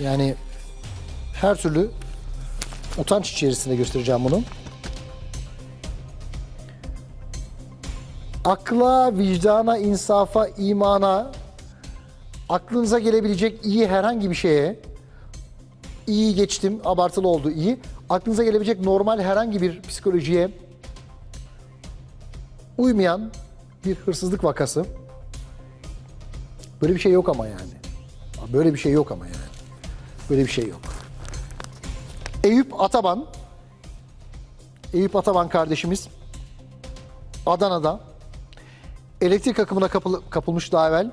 Yani her türlü utanç içerisinde göstereceğim bunu. Akla, vicdana, insafa, imana, aklınıza gelebilecek iyi herhangi bir şeye, iyi geçtim, abartılı oldu iyi, aklınıza gelebilecek normal herhangi bir psikolojiye uymayan bir hırsızlık vakası. Böyle bir şey yok ama yani. Böyle bir şey yok ama yani. Böyle bir şey yok. Eyüp Ataban, Eyüp Ataban kardeşimiz Adana'da elektrik akımına kapılı, kapılmış daha evvel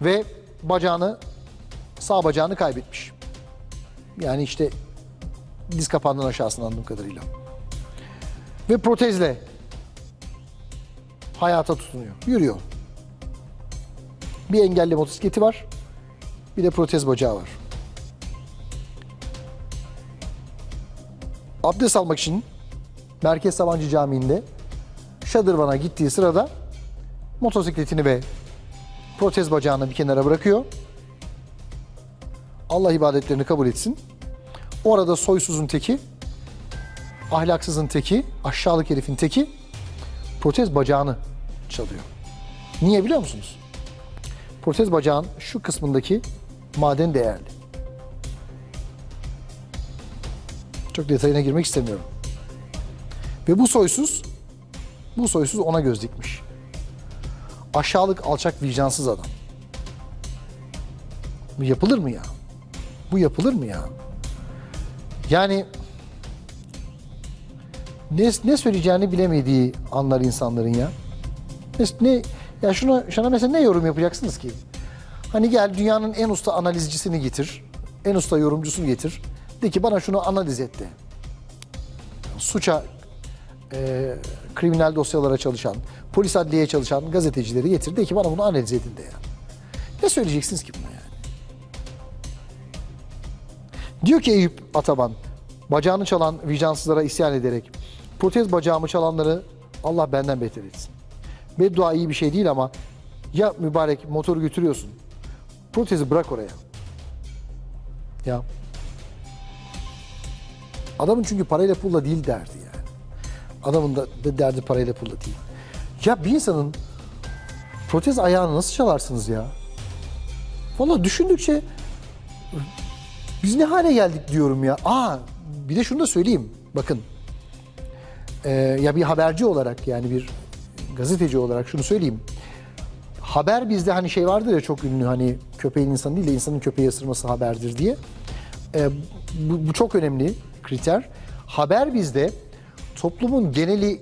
ve bacağını, sağ bacağını kaybetmiş. Yani işte diz kapağından aşağısını anladığım kadarıyla. Ve protezle hayata tutunuyor. Yürüyor. Bir engelli motosikleti var. Bir de protez bacağı var. Abdest almak için Merkez Sabancı Camii'nde Şadırvan'a gittiği sırada motosikletini ve protez bacağını bir kenara bırakıyor. Allah ibadetlerini kabul etsin. Orada soysuzun teki, ahlaksızın teki, aşağılık herifin teki protez bacağını çalıyor. Niye biliyor musunuz? Protez bacağın şu kısmındaki maden değerli. Çok detayına girmek istemiyorum. Ve bu soysuz, bu soysuz ona göz dikmiş. Aşağılık, alçak, vicdansız adam. Bu yapılır mı ya? Bu yapılır mı ya? Yani ne, ne söyleyeceğini bilemediği anlar insanların ya. Ne, ne ya şuna, şuna mesela ne yorum yapacaksınız ki? Hani gel dünyanın en usta analizcisini getir. En usta yorumcusunu getir. De ki bana şunu analiz et de. Suça, e, kriminal dosyalara çalışan, polis adliyeye çalışan gazetecileri getir. De ki bana bunu analiz edin de ya. Ne söyleyeceksiniz ki buna yani? Diyor ki Eyüp Ataban, bacağını çalan vicdansızlara isyan ederek, protez bacağımı çalanları Allah benden beter etsin. Beddua iyi bir şey değil ama ya mübarek motoru götürüyorsun, protezi bırak oraya. Ya. Adamın çünkü parayla pulla değil derdi yani. Adamın da, derdi parayla pulla değil. Ya bir insanın protez ayağını nasıl çalarsınız ya? Vallahi düşündükçe biz ne hale geldik diyorum ya. Aa bir de şunu da söyleyeyim. Bakın. Ee, ya bir haberci olarak yani bir gazeteci olarak şunu söyleyeyim. Haber bizde hani şey vardır ya çok ünlü hani köpeğin insanı değil de insanın köpeği ısırması haberdir diye. Ee, bu, bu çok önemli kriter. Haber bizde toplumun geneli